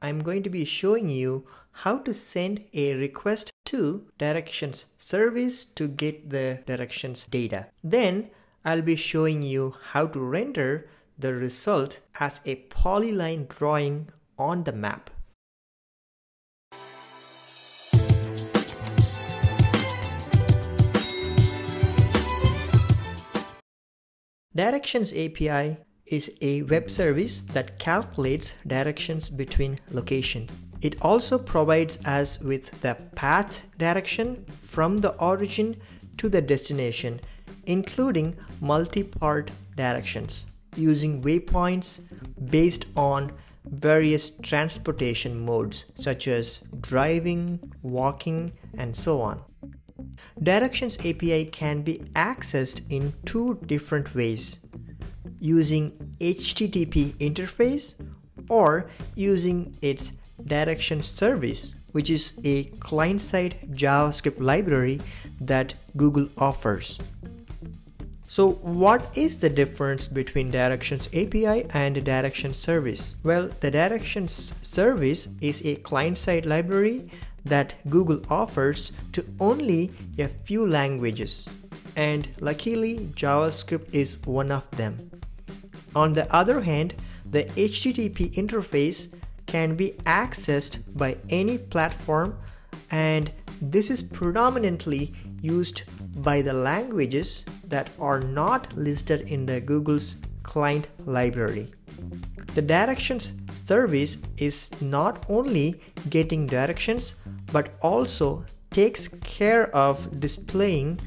I'm going to be showing you how to send a request to directions service to get the directions data. Then I'll be showing you how to render the result as a polyline drawing on the map. Directions API is a web service that calculates directions between locations. It also provides us with the path direction from the origin to the destination, including multi-part directions using waypoints based on various transportation modes such as driving, walking, and so on. Directions API can be accessed in two different ways using HTTP interface or using its directions service which is a client-side JavaScript library that Google offers. So what is the difference between Directions API and Directions Service? Well, the Directions Service is a client-side library that Google offers to only a few languages. And luckily, JavaScript is one of them. On the other hand, the HTTP interface can be accessed by any platform and this is predominantly used by the languages that are not listed in the Google's client library. The directions service is not only getting directions but also takes care of displaying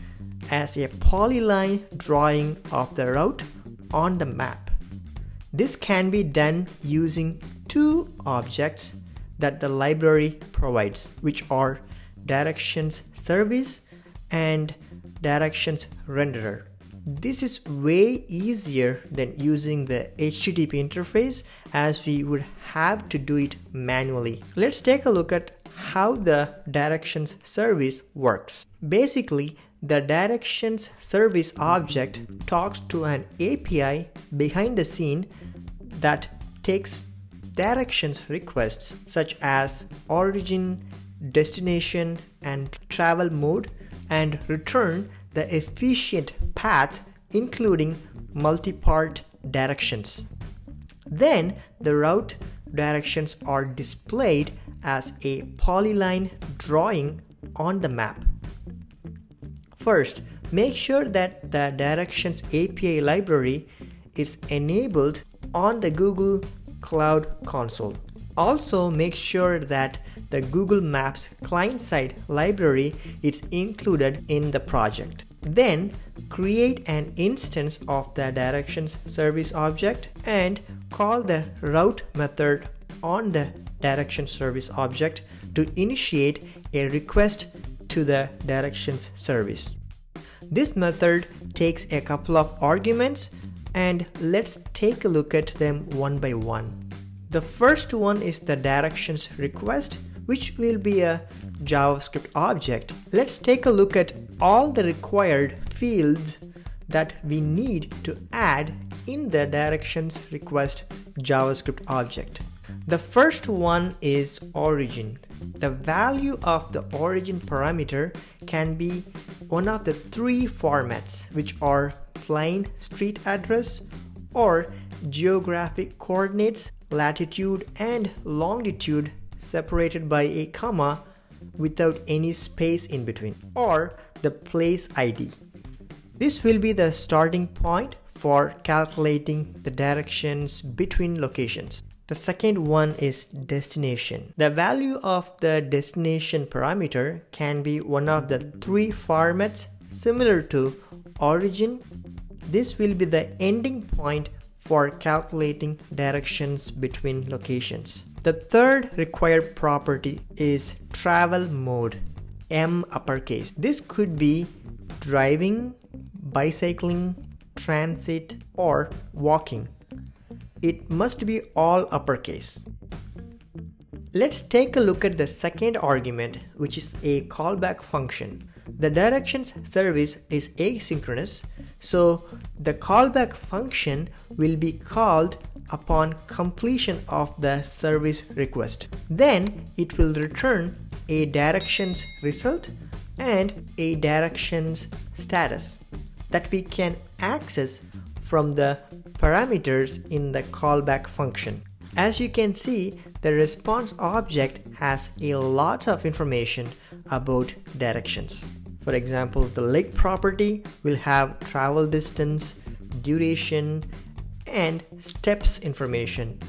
as a polyline drawing of the route on the map. This can be done using two objects that the library provides, which are directions service and directions renderer. This is way easier than using the HTTP interface as we would have to do it manually. Let's take a look at how the directions service works. Basically, the directions service object talks to an API behind the scene that takes directions requests such as origin, destination, and travel mode and return the efficient path including multi-part directions. Then the route directions are displayed as a polyline drawing on the map. First, make sure that the Directions API library is enabled on the Google Cloud Console. Also, make sure that the Google Maps client-side library is included in the project. Then, create an instance of the Directions service object and call the route method on the direction service object to initiate a request to the directions service. This method takes a couple of arguments and let's take a look at them one by one. The first one is the directions request which will be a JavaScript object. Let's take a look at all the required fields that we need to add in the directions request JavaScript object. The first one is origin. The value of the origin parameter can be one of the three formats which are plain street address or geographic coordinates latitude and longitude separated by a comma without any space in between or the place ID. This will be the starting point for calculating the directions between locations. The second one is destination. The value of the destination parameter can be one of the three formats similar to origin. This will be the ending point for calculating directions between locations. The third required property is travel mode, M uppercase. This could be driving, bicycling, transit, or walking it must be all uppercase. Let's take a look at the second argument, which is a callback function. The directions service is asynchronous, so the callback function will be called upon completion of the service request. Then it will return a directions result and a directions status that we can access from the parameters in the callback function. As you can see, the response object has a lot of information about directions. For example, the leg property will have travel distance, duration, and steps information,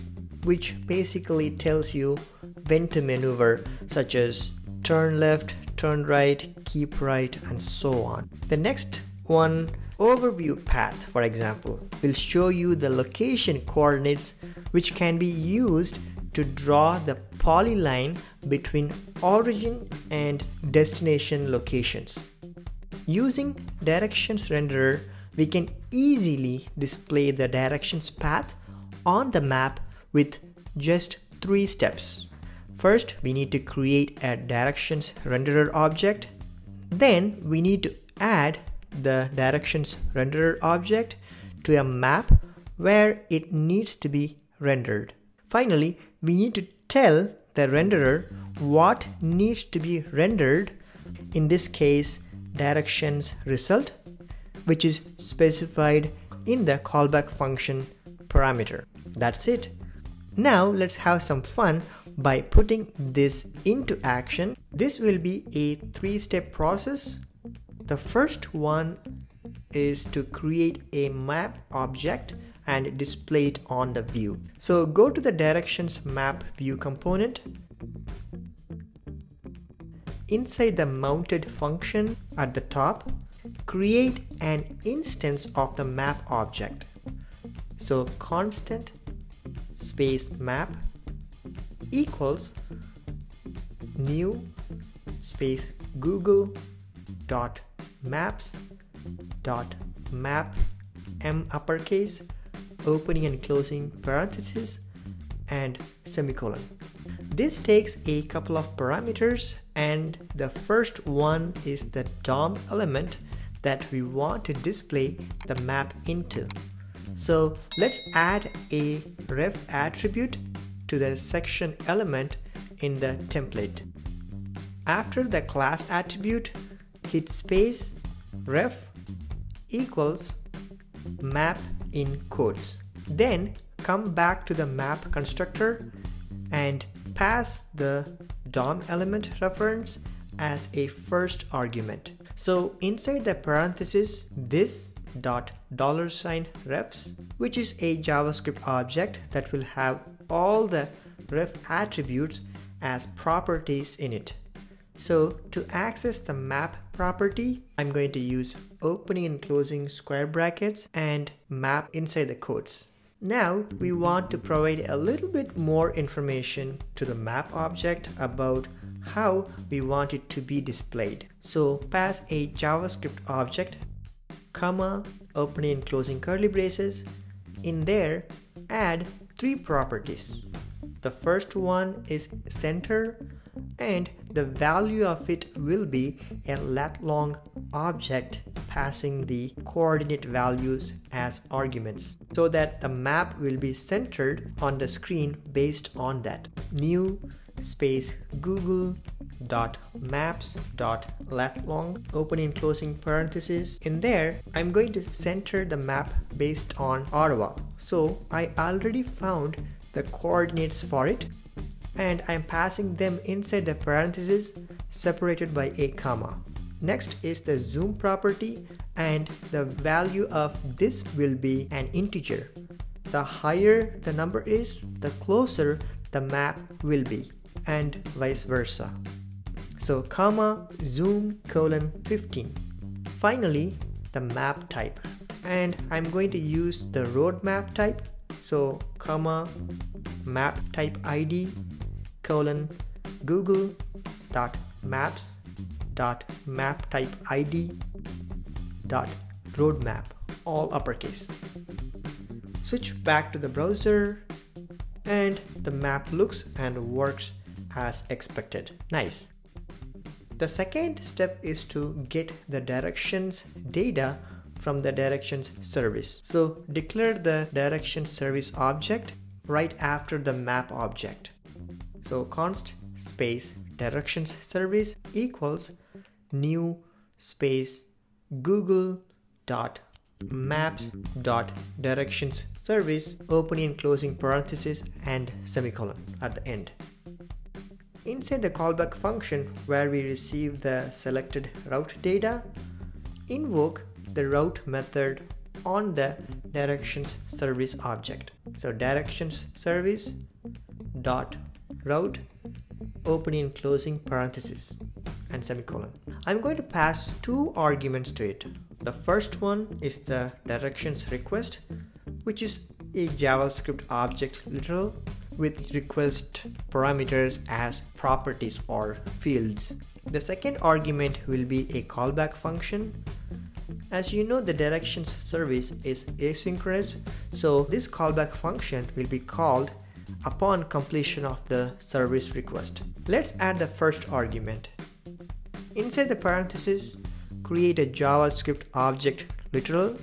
which basically tells you when to maneuver, such as turn left, turn right, keep right, and so on. The next one, overview path, for example, will show you the location coordinates which can be used to draw the polyline between origin and destination locations. Using directions renderer, we can easily display the directions path on the map with just three steps. First, we need to create a directions renderer object. Then we need to add the directions renderer object to a map where it needs to be rendered. Finally, we need to tell the renderer what needs to be rendered, in this case, directions result, which is specified in the callback function parameter. That's it. Now let's have some fun by putting this into action. This will be a three-step process. The first one is to create a map object and display it on the view. So go to the directions map view component. Inside the mounted function at the top, create an instance of the map object. So constant space map equals new space google dot maps dot map m uppercase opening and closing parentheses and semicolon. This takes a couple of parameters and the first one is the DOM element that we want to display the map into. So let's add a ref attribute to the section element in the template. After the class attribute, hit space ref equals map in quotes. Then come back to the map constructor and pass the DOM element reference as a first argument. So inside the parenthesis, this dot dollar sign refs, which is a JavaScript object that will have all the ref attributes as properties in it. So to access the map property, I'm going to use opening and closing square brackets and map inside the quotes. Now we want to provide a little bit more information to the map object about how we want it to be displayed. So pass a JavaScript object, comma, opening and closing curly braces. In there, add three properties. The first one is center and the value of it will be a lat long object passing the coordinate values as arguments so that the map will be centered on the screen based on that. New space google dot maps dot opening and closing parentheses in there i'm going to center the map based on ottawa so i already found the coordinates for it and I'm passing them inside the parentheses separated by a comma. Next is the zoom property and the value of this will be an integer. The higher the number is, the closer the map will be and vice versa. So comma zoom colon 15. Finally, the map type and I'm going to use the road map type. So comma map type ID colon google dot maps dot map type id dot roadmap all uppercase switch back to the browser and the map looks and works as expected nice the second step is to get the directions data from the directions service. So declare the directions service object right after the map object. So const space directions service equals new space google dot maps dot directions service opening and closing parenthesis and semicolon at the end inside the callback function where we receive the selected route data invoke the route method on the directions service object so directions service dot route opening and closing parenthesis and semicolon. I'm going to pass two arguments to it. The first one is the directions request, which is a JavaScript object literal with request parameters as properties or fields. The second argument will be a callback function. As you know, the directions service is asynchronous, so this callback function will be called upon completion of the service request. Let's add the first argument. Inside the parenthesis, create a JavaScript object literal.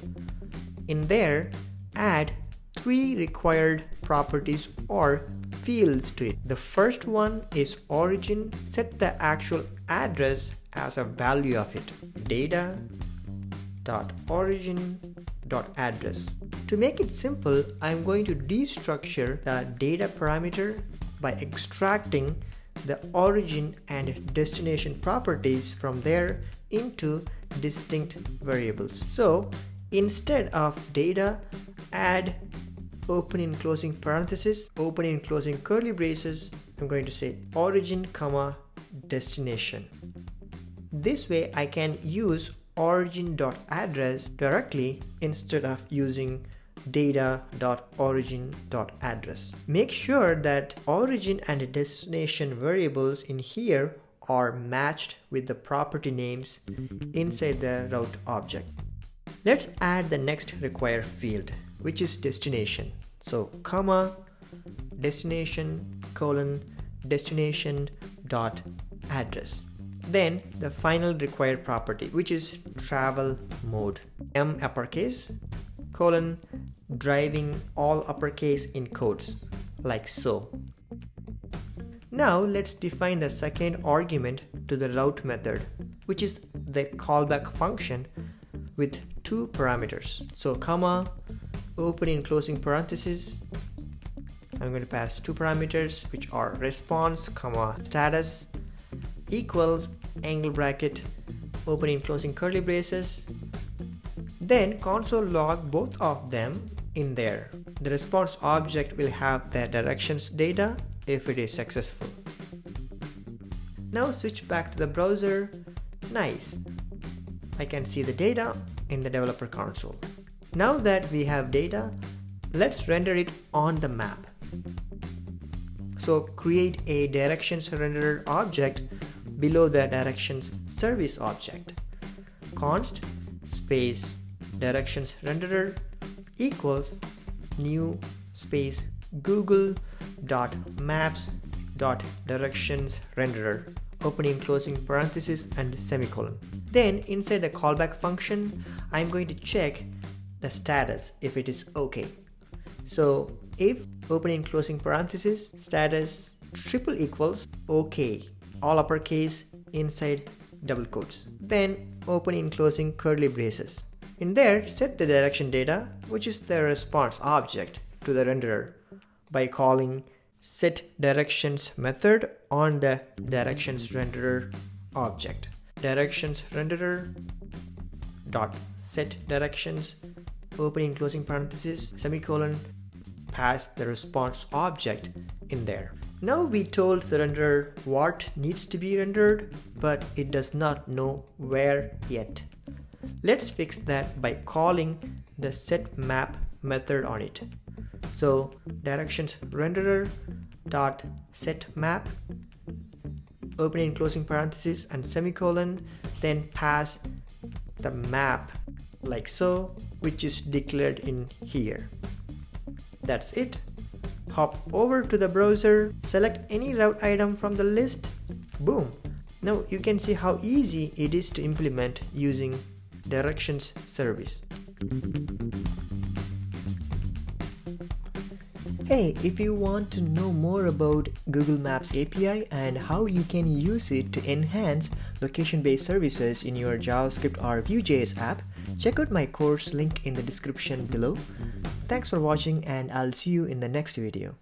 In there, add three required properties or fields to it. The first one is origin. Set the actual address as a value of it. Data dot origin dot address. To make it simple, I'm going to destructure the data parameter by extracting the origin and destination properties from there into distinct variables. So instead of data, add opening and closing parenthesis, opening and closing curly braces, I'm going to say origin comma destination. This way I can use origin.address directly instead of using data.origin.address. Make sure that origin and destination variables in here are matched with the property names inside the route object. Let's add the next required field, which is destination. So comma, destination, colon, destination dot address. Then the final required property, which is travel mode. M uppercase, colon, driving all uppercase in quotes, like so. Now let's define the second argument to the route method, which is the callback function with two parameters. So comma, opening and closing parentheses. I'm going to pass two parameters which are response, comma, status equals angle bracket, opening and closing curly braces. Then console log both of them in there. The response object will have the directions data if it is successful. Now switch back to the browser. Nice. I can see the data in the developer console. Now that we have data, let's render it on the map. So create a directions renderer object below the directions service object. const space directions renderer equals new space google dot maps dot directions renderer opening closing parenthesis and semicolon then inside the callback function i'm going to check the status if it is okay. So if opening closing parenthesis status triple equals okay all uppercase inside double quotes. Then opening closing curly braces. In there, set the direction data, which is the response object to the renderer by calling set directions method on the directions renderer object. Directions renderer dot set directions opening closing parenthesis semicolon pass the response object in there. Now we told the renderer what needs to be rendered, but it does not know where yet. Let's fix that by calling the set map method on it. So directions renderer dot set map opening closing parenthesis and semicolon then pass the map like so which is declared in here. That's it. Hop over to the browser select any route item from the list boom. Now you can see how easy it is to implement using directions service. Hey, if you want to know more about Google Maps API and how you can use it to enhance location-based services in your JavaScript or Vue.js app, check out my course link in the description below. Thanks for watching and I'll see you in the next video.